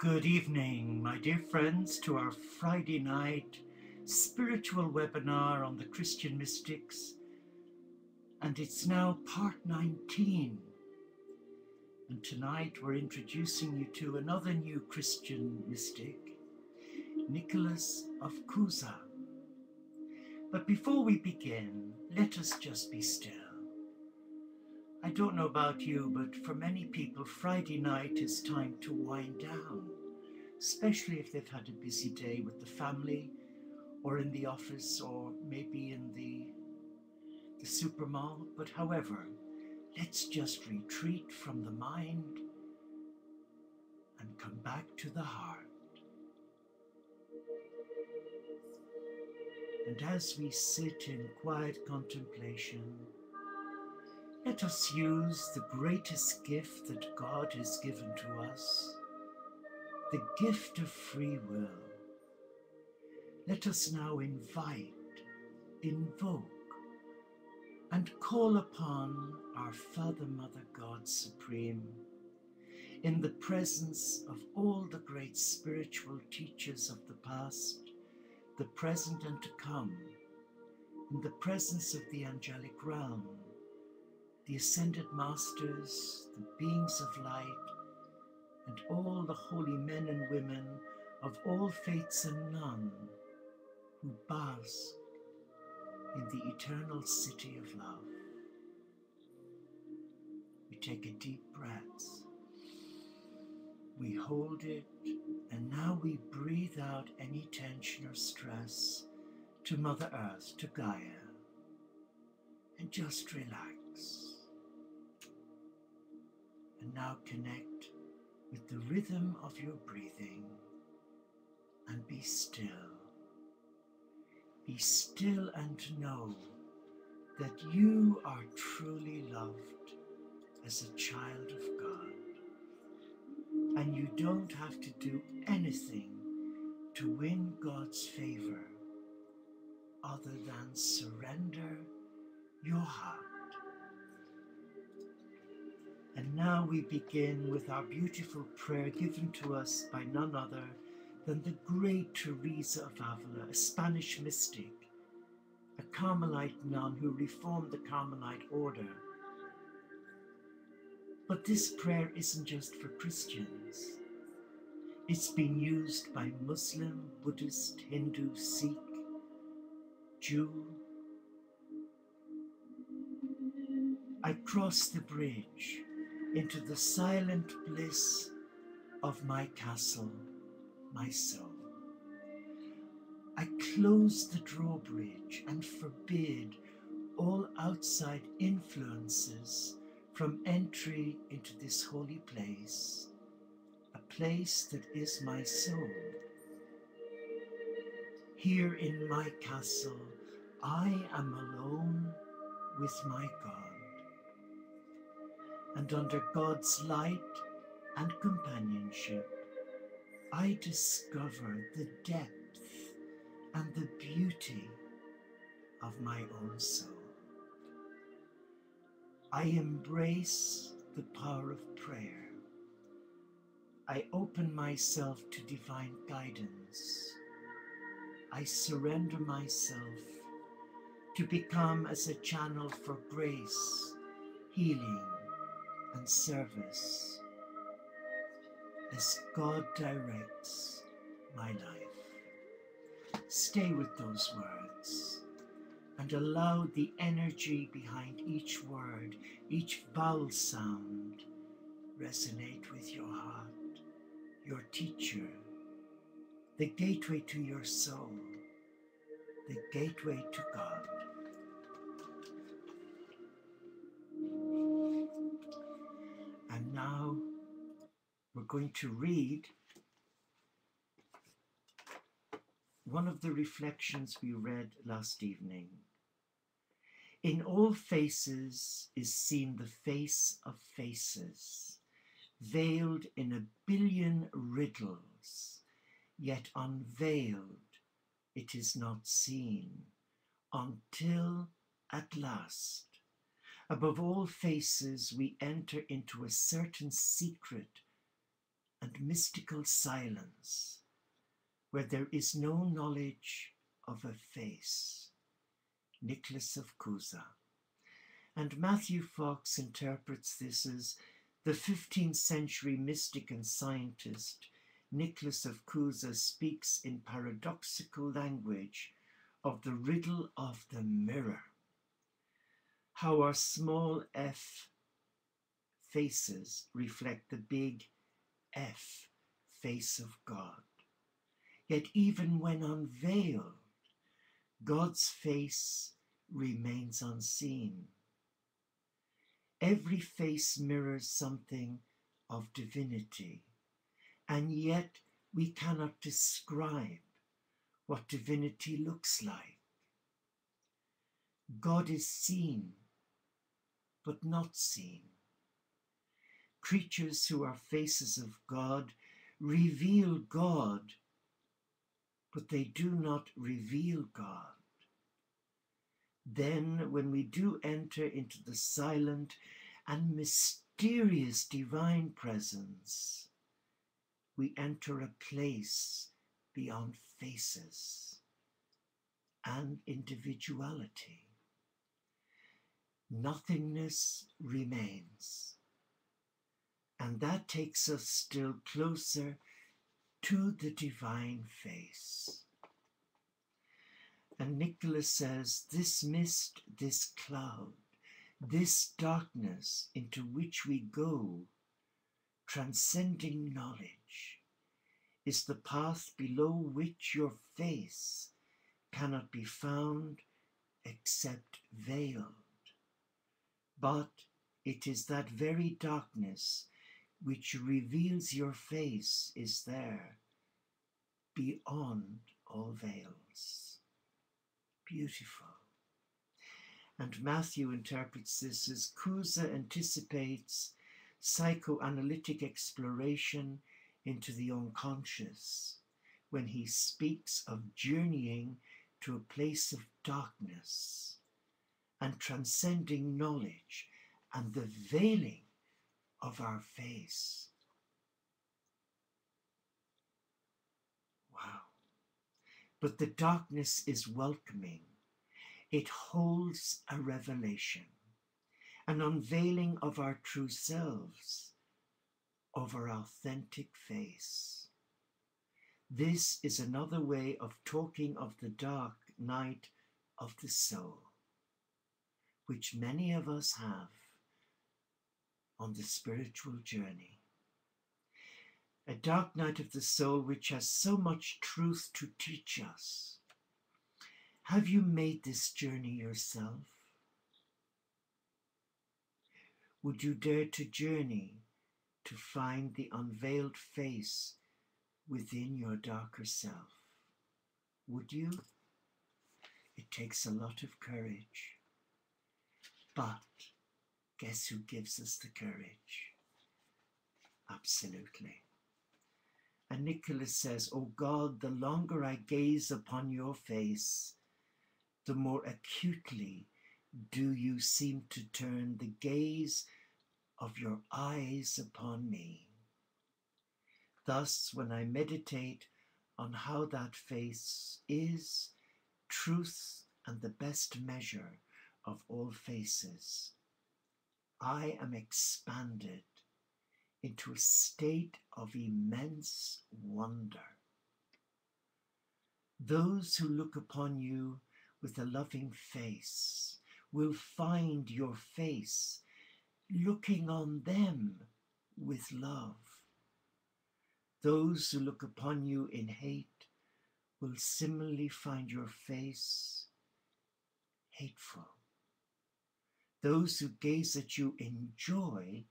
Good evening, my dear friends, to our Friday night spiritual webinar on the Christian mystics. And it's now part 19. And tonight we're introducing you to another new Christian mystic, Nicholas of Cusa. But before we begin, let us just be still. I don't know about you, but for many people, Friday night is time to wind down, especially if they've had a busy day with the family or in the office or maybe in the, the supermall. But however, let's just retreat from the mind and come back to the heart. And as we sit in quiet contemplation, let us use the greatest gift that God has given to us, the gift of free will. Let us now invite, invoke, and call upon our Father, Mother, God Supreme, in the presence of all the great spiritual teachers of the past, the present, and to come, in the presence of the angelic realm the ascended masters, the beings of light, and all the holy men and women of all faiths and none who bask in the eternal city of love. We take a deep breath, we hold it, and now we breathe out any tension or stress to Mother Earth, to Gaia, and just relax and now connect with the rhythm of your breathing and be still. Be still and know that you are truly loved as a child of God. And you don't have to do anything to win God's favor other than surrender your heart and now we begin with our beautiful prayer given to us by none other than the great Teresa of Avila, a Spanish mystic, a Carmelite nun who reformed the Carmelite order. But this prayer isn't just for Christians. It's been used by Muslim, Buddhist, Hindu, Sikh, Jew. I cross the bridge into the silent bliss of my castle, my soul. I close the drawbridge and forbid all outside influences from entry into this holy place, a place that is my soul. Here in my castle, I am alone with my God and under God's light and companionship, I discover the depth and the beauty of my own soul. I embrace the power of prayer. I open myself to divine guidance. I surrender myself to become as a channel for grace, healing, and service as God directs my life. Stay with those words and allow the energy behind each word, each vowel sound resonate with your heart, your teacher, the gateway to your soul, the gateway to God. Now we're going to read one of the reflections we read last evening. In all faces is seen the face of faces, veiled in a billion riddles, yet unveiled it is not seen, until at last Above all faces, we enter into a certain secret and mystical silence where there is no knowledge of a face. Nicholas of Cusa. And Matthew Fox interprets this as the 15th century mystic and scientist Nicholas of Cusa speaks in paradoxical language of the riddle of the mirror. How our small f faces reflect the big F face of God. Yet even when unveiled, God's face remains unseen. Every face mirrors something of divinity, and yet we cannot describe what divinity looks like. God is seen, but not seen. Creatures who are faces of God reveal God, but they do not reveal God. Then, when we do enter into the silent and mysterious divine presence, we enter a place beyond faces and individuality. Nothingness remains. And that takes us still closer to the divine face. And Nicholas says, This mist, this cloud, this darkness into which we go, transcending knowledge, is the path below which your face cannot be found except veiled. But it is that very darkness which reveals your face is there beyond all veils. Beautiful. And Matthew interprets this as Cusa anticipates psychoanalytic exploration into the unconscious when he speaks of journeying to a place of darkness and transcending knowledge and the veiling of our face. Wow. But the darkness is welcoming. It holds a revelation, an unveiling of our true selves, of our authentic face. This is another way of talking of the dark night of the soul, which many of us have on the spiritual journey. A dark night of the soul which has so much truth to teach us. Have you made this journey yourself? Would you dare to journey to find the unveiled face within your darker self? Would you? It takes a lot of courage. But Guess who gives us the courage? Absolutely. And Nicholas says, Oh God, the longer I gaze upon your face, the more acutely do you seem to turn the gaze of your eyes upon me. Thus, when I meditate on how that face is, truth and the best measure of all faces, I am expanded into a state of immense wonder. Those who look upon you with a loving face will find your face looking on them with love. Those who look upon you in hate will similarly find your face hateful. Those who gaze at you in joy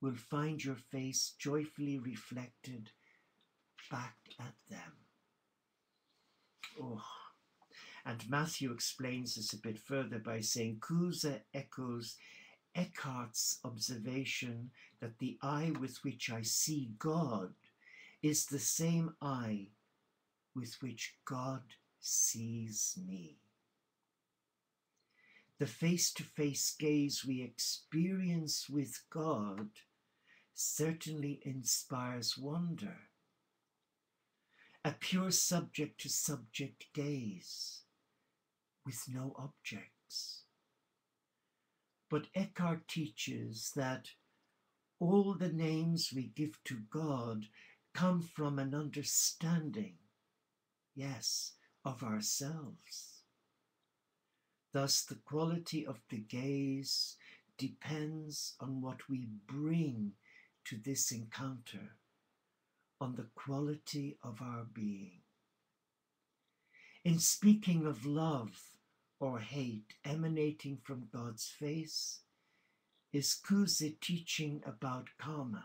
will find your face joyfully reflected back at them. Oh. And Matthew explains this a bit further by saying Cusa echoes Eckhart's observation that the eye with which I see God is the same eye with which God sees me. The face to face gaze we experience with God certainly inspires wonder. A pure subject to subject gaze with no objects. But Eckhart teaches that all the names we give to God come from an understanding, yes, of ourselves. Thus, the quality of the gaze depends on what we bring to this encounter, on the quality of our being. In speaking of love or hate emanating from God's face, is Cusa teaching about karma.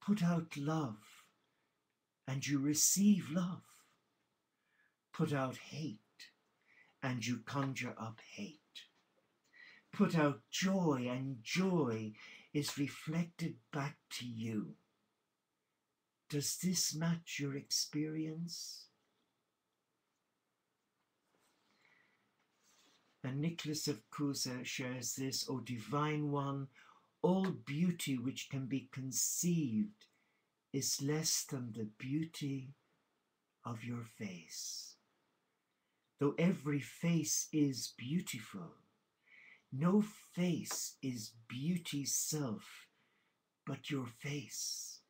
Put out love and you receive love. Put out hate and you conjure up hate. Put out joy and joy is reflected back to you. Does this match your experience? And Nicholas of Cusa shares this, O Divine One, all beauty which can be conceived is less than the beauty of your face. Though every face is beautiful, no face is beauty's self, but your face.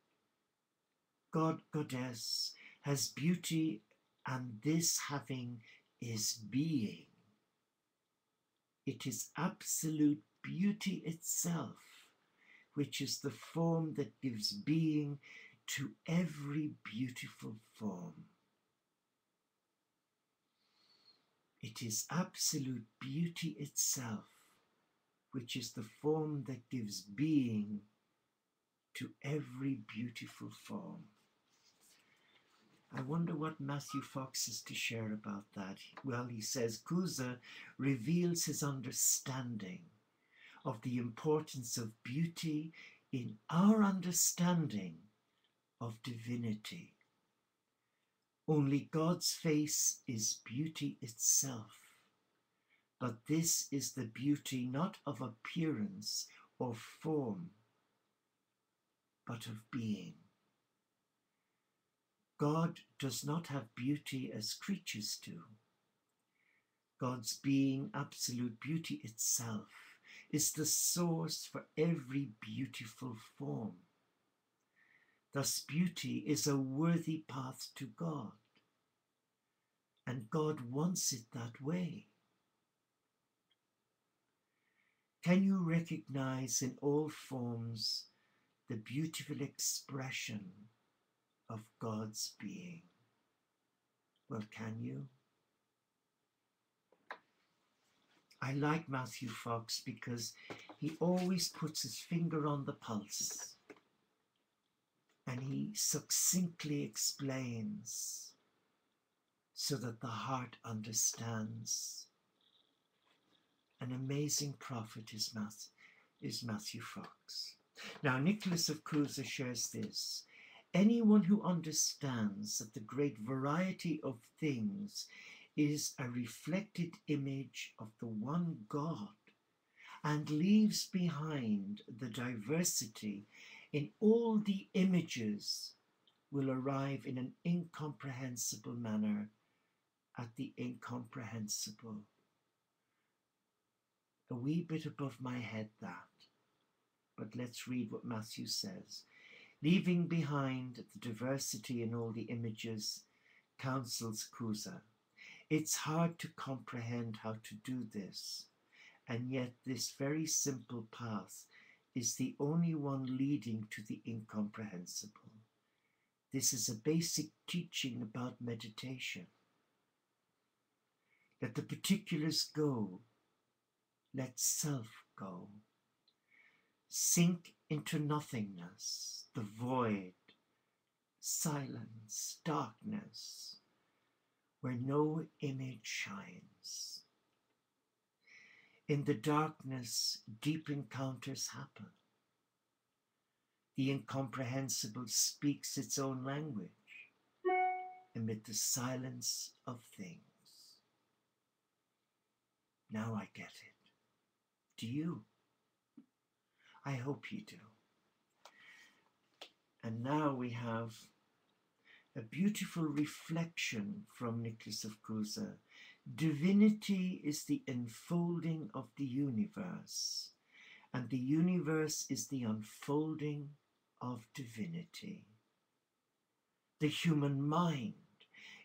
God, Goddess, has beauty, and this having is being. It is absolute beauty itself, which is the form that gives being to every beautiful form. It is absolute beauty itself, which is the form that gives being to every beautiful form. I wonder what Matthew Fox has to share about that. Well, he says Cusa reveals his understanding of the importance of beauty in our understanding of divinity. Only God's face is beauty itself. But this is the beauty not of appearance or form, but of being. God does not have beauty as creatures do. God's being, absolute beauty itself, is the source for every beautiful form. Thus, beauty is a worthy path to God, and God wants it that way. Can you recognize in all forms the beautiful expression of God's being? Well, can you? I like Matthew Fox because he always puts his finger on the pulse and he succinctly explains so that the heart understands an amazing prophet is, Math- is Matthew Fox. Now, Nicholas of Cusa shares this. Anyone who understands that the great variety of things is a reflected image of the one God and leaves behind the diversity in all the images will arrive in an incomprehensible manner at the incomprehensible a wee bit above my head that. But let's read what Matthew says. Leaving behind the diversity in all the images, counsels Cusa. It's hard to comprehend how to do this, and yet this very simple path is the only one leading to the incomprehensible. This is a basic teaching about meditation. Let the particulars go let self go. Sink into nothingness, the void, silence, darkness, where no image shines. In the darkness, deep encounters happen. The incomprehensible speaks its own language amid the silence of things. Now I get it. Do you? I hope you do. And now we have a beautiful reflection from Nicholas of Cusa. Divinity is the enfolding of the universe, and the universe is the unfolding of divinity. The human mind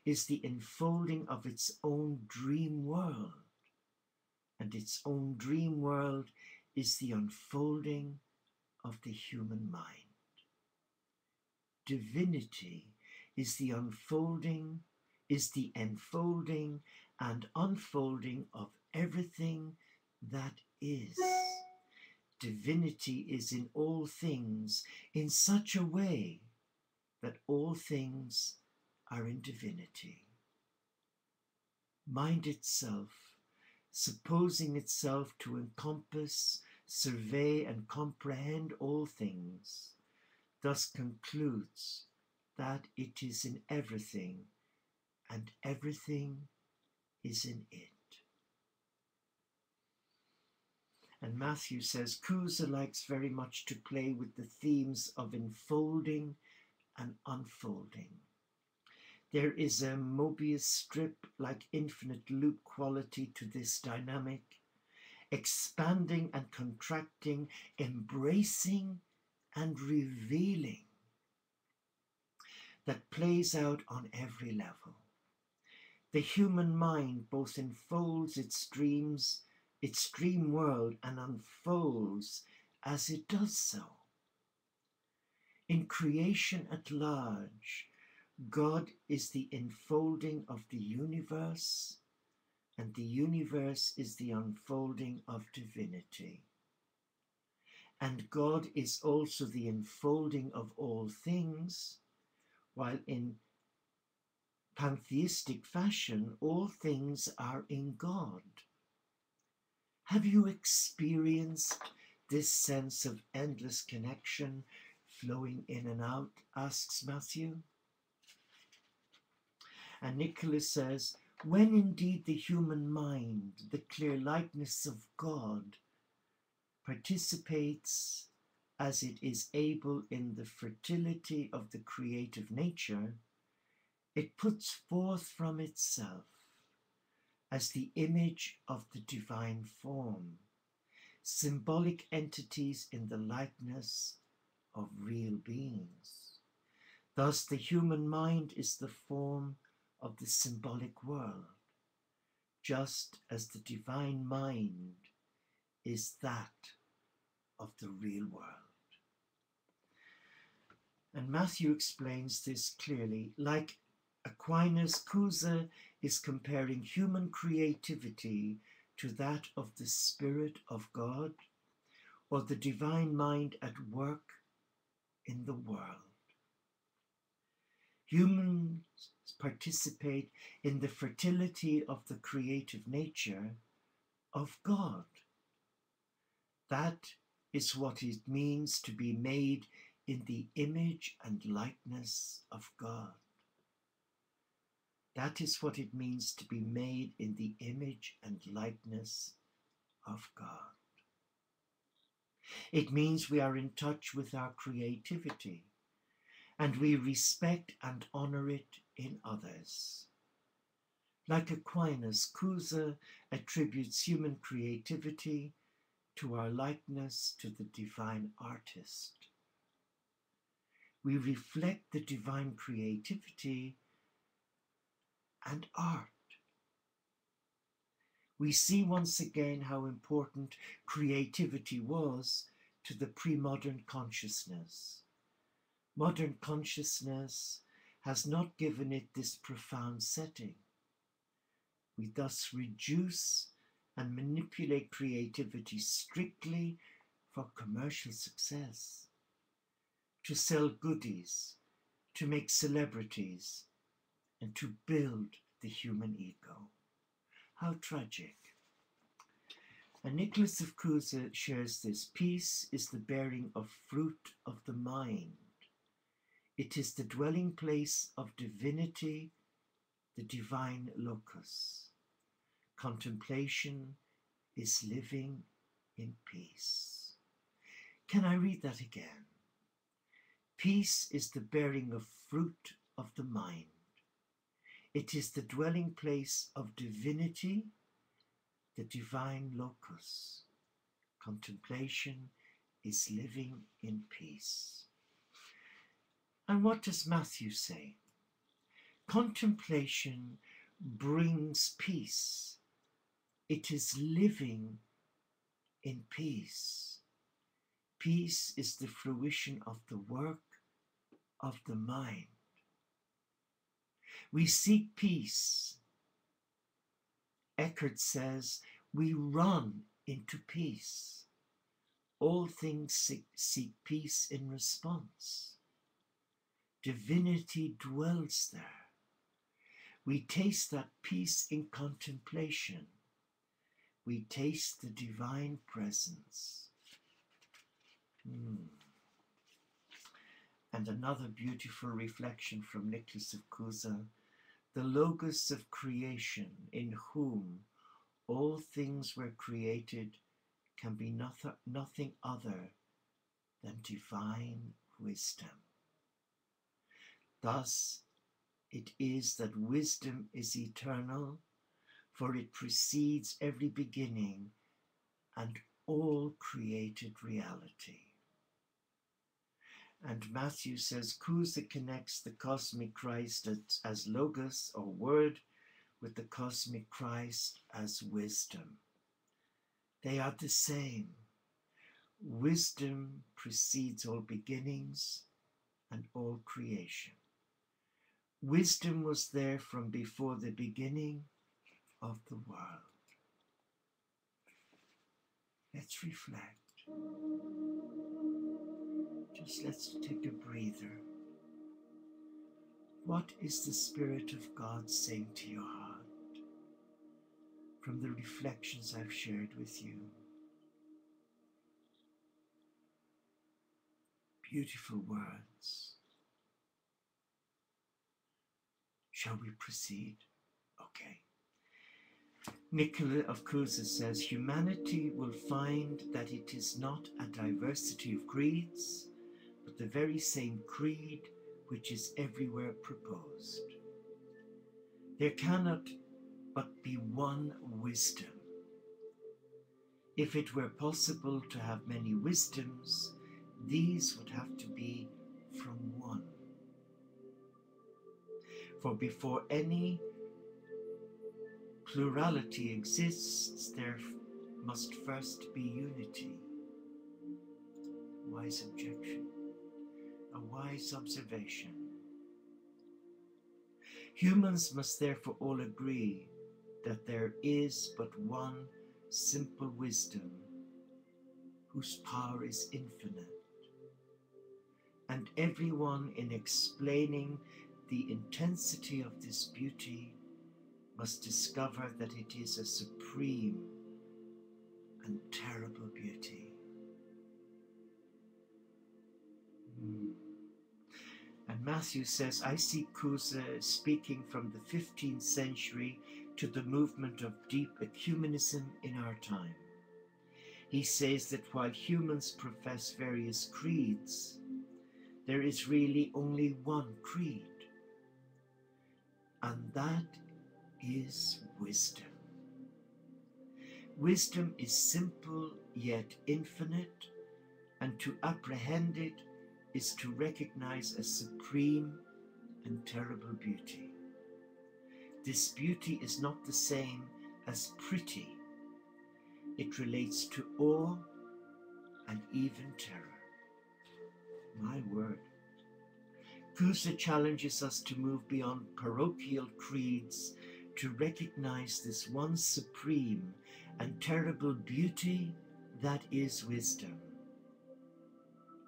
is the enfolding of its own dream world, and its own dream world is the unfolding of the human mind. Divinity is the unfolding, is the enfolding and unfolding of everything that is. Divinity is in all things in such a way that all things are in divinity. Mind itself, supposing itself to encompass, survey, and comprehend all things, thus concludes that it is in everything, and everything is in it. And Matthew says Cusa likes very much to play with the themes of enfolding and unfolding. There is a Mobius strip like infinite loop quality to this dynamic, expanding and contracting, embracing and revealing that plays out on every level. The human mind both enfolds its dreams, its dream world, and unfolds as it does so. In creation at large, God is the enfolding of the universe, and the universe is the unfolding of divinity. And God is also the enfolding of all things, while in pantheistic fashion, all things are in God. Have you experienced this sense of endless connection flowing in and out? asks Matthew. And Nicholas says, when indeed the human mind, the clear likeness of God, participates as it is able in the fertility of the creative nature, it puts forth from itself as the image of the divine form, symbolic entities in the likeness of real beings. Thus, the human mind is the form of the symbolic world, just as the divine mind is that of the real world. And Matthew explains this clearly. Like Aquinas, Cusa is comparing human creativity to that of the Spirit of God or the divine mind at work in the world. Humans participate in the fertility of the creative nature of God. That is what it means to be made in the image and likeness of God. That is what it means to be made in the image and likeness of God. It means we are in touch with our creativity and we respect and honor it in others. Like Aquinas, Cusa attributes human creativity to our likeness to the divine artist we reflect the divine creativity and art. We see once again how important creativity was to the pre modern consciousness. Modern consciousness has not given it this profound setting. We thus reduce and manipulate creativity strictly for commercial success to sell goodies, to make celebrities, and to build the human ego. How tragic. And Nicholas of Cusa shares this. Peace is the bearing of fruit of the mind. It is the dwelling place of divinity, the divine locus. Contemplation is living in peace. Can I read that again? Peace is the bearing of fruit of the mind. It is the dwelling place of divinity, the divine locus. Contemplation is living in peace. And what does Matthew say? Contemplation brings peace. It is living in peace. Peace is the fruition of the work of the mind. We seek peace. Eckhart says we run into peace. All things seek, seek peace in response. Divinity dwells there. We taste that peace in contemplation. We taste the divine presence. Hmm. And another beautiful reflection from Nicholas of Cusa the Logos of creation, in whom all things were created, can be nothing, nothing other than divine wisdom. Thus, it is that wisdom is eternal, for it precedes every beginning and all created reality. And Matthew says Cusa connects the cosmic Christ as, as Logos or Word with the cosmic Christ as wisdom. They are the same. Wisdom precedes all beginnings and all creation. Wisdom was there from before the beginning of the world. Let's reflect. Just let's take a breather. What is the Spirit of God saying to your heart from the reflections I've shared with you? Beautiful words. Shall we proceed? Okay. Nicola of Cusa says humanity will find that it is not a diversity of creeds, but the very same creed which is everywhere proposed. There cannot but be one wisdom. If it were possible to have many wisdoms, these would have to be from one. For before any plurality exists, there must first be unity. Wise objection a wise observation. Humans must therefore all agree that there is but one simple wisdom whose power is infinite. And everyone in explaining the intensity of this beauty must discover that it is a supreme and terrible beauty. Mm. And Matthew says, I see Cusa speaking from the 15th century to the movement of deep ecumenism in our time. He says that while humans profess various creeds, there is really only one creed, and that is wisdom. Wisdom is simple yet infinite, and to apprehend it is to recognize a supreme and terrible beauty. This beauty is not the same as pretty. It relates to awe and even terror. My word. Cusa challenges us to move beyond parochial creeds to recognize this one supreme and terrible beauty that is wisdom.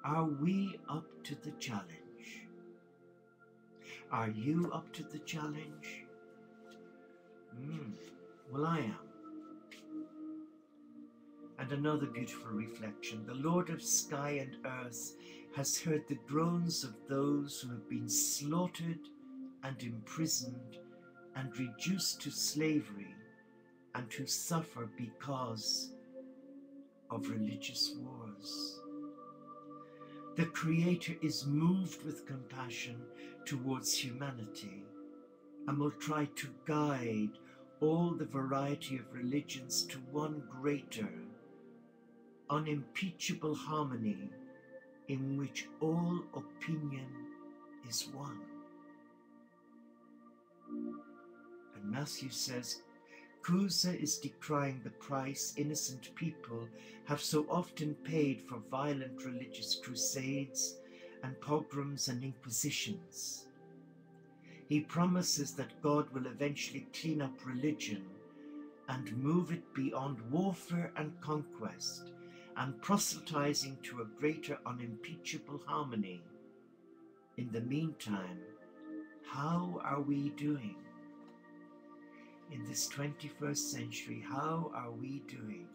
Are we up to the challenge? Are you up to the challenge? Mm, well, I am. And another beautiful reflection the Lord of sky and earth has heard the groans of those who have been slaughtered and imprisoned and reduced to slavery and who suffer because of religious wars. The Creator is moved with compassion towards humanity and will try to guide all the variety of religions to one greater, unimpeachable harmony in which all opinion is one. And Matthew says, Cusa is decrying the price innocent people have so often paid for violent religious crusades and pogroms and inquisitions. He promises that God will eventually clean up religion and move it beyond warfare and conquest and proselytizing to a greater unimpeachable harmony. In the meantime, how are we doing? In this 21st century, how are we doing?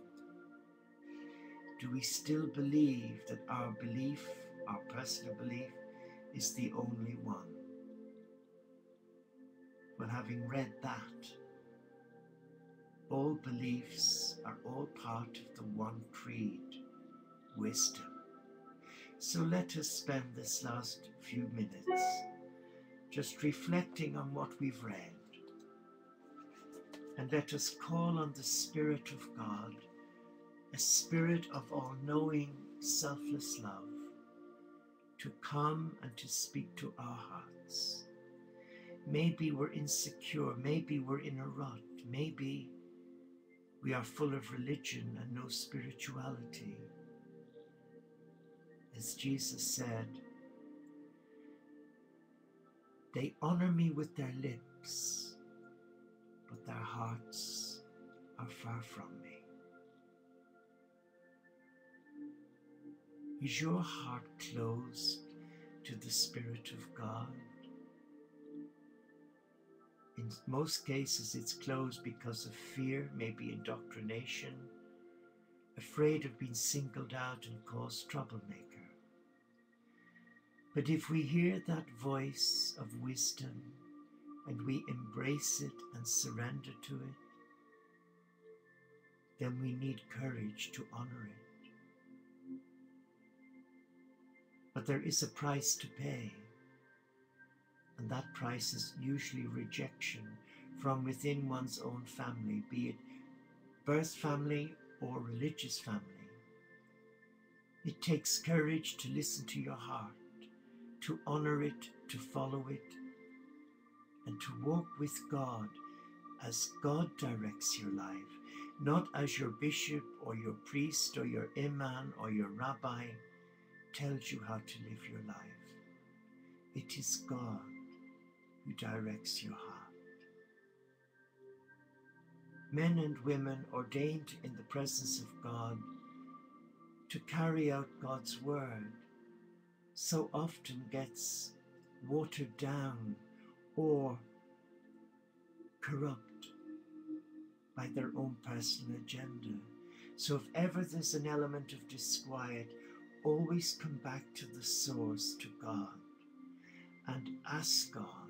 Do we still believe that our belief, our personal belief, is the only one? Well, having read that, all beliefs are all part of the one creed, wisdom. So let us spend this last few minutes just reflecting on what we've read. And let us call on the Spirit of God, a spirit of all knowing, selfless love, to come and to speak to our hearts. Maybe we're insecure, maybe we're in a rut, maybe we are full of religion and no spirituality. As Jesus said, they honor me with their lips, but their hearts are far from me. Is your heart closed to the Spirit of God? In most cases, it's closed because of fear, maybe indoctrination, afraid of being singled out and called troublemaker. But if we hear that voice of wisdom and we embrace it and surrender to it, then we need courage to honor it. But there is a price to pay. And that price is usually rejection from within one's own family, be it birth family or religious family. It takes courage to listen to your heart, to honor it, to follow it, and to walk with God as God directs your life, not as your bishop or your priest or your imam or your rabbi tells you how to live your life. It is God who directs your heart. Men and women ordained in the presence of God to carry out God's word so often gets watered down or corrupt by their own personal agenda. So if ever there's an element of disquiet, always come back to the source, to God, and ask God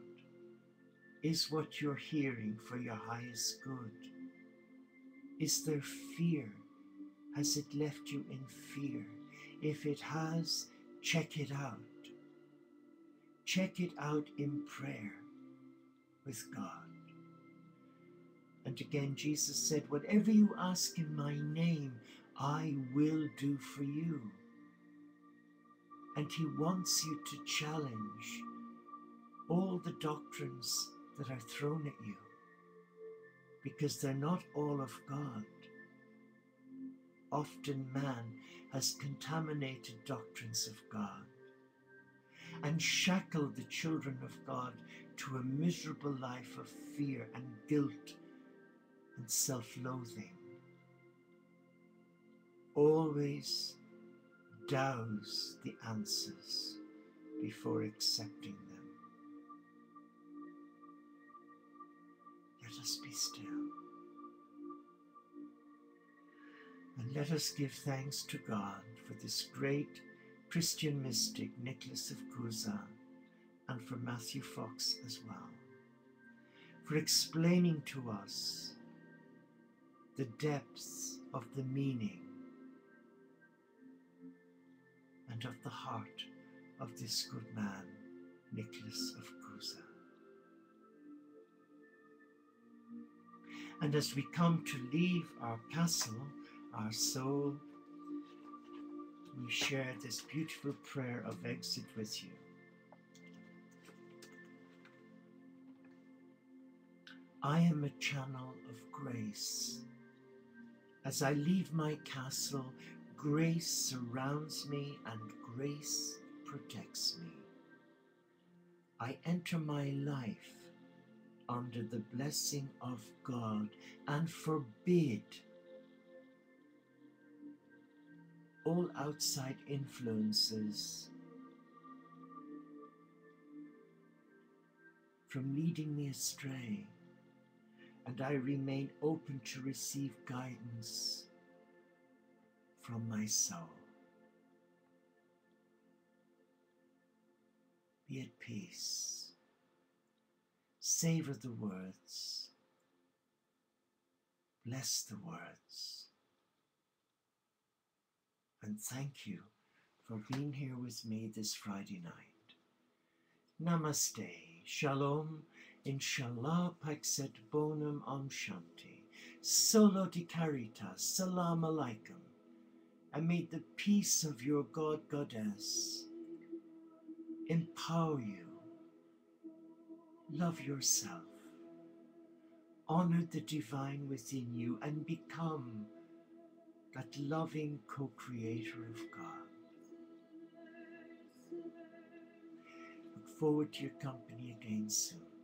is what you're hearing for your highest good? Is there fear? Has it left you in fear? If it has, check it out. Check it out in prayer with God. And again, Jesus said, Whatever you ask in my name, I will do for you. And he wants you to challenge all the doctrines that are thrown at you because they're not all of God. Often man has contaminated doctrines of God and shackled the children of God to a miserable life of fear and guilt and self loathing. Always douse the answers before accepting them. Let us be still. And let us give thanks to God for this great Christian mystic, Nicholas of Cusa, and for Matthew Fox as well, for explaining to us the depths of the meaning and of the heart of this good man, Nicholas of Cusa. And as we come to leave our castle, our soul, we share this beautiful prayer of exit with you. I am a channel of grace. As I leave my castle, grace surrounds me and grace protects me. I enter my life under the blessing of God and forbid all outside influences from leading me astray, and I remain open to receive guidance from my soul. Be at peace. Savor the words. Bless the words. And thank you for being here with me this Friday night. Namaste. Shalom. Inshallah pax et bonum om shanti. Solo di caritas. Salam alaikum. And may the peace of your God Goddess empower you. Love yourself. Honor the divine within you and become that loving co creator of God. Look forward to your company again soon.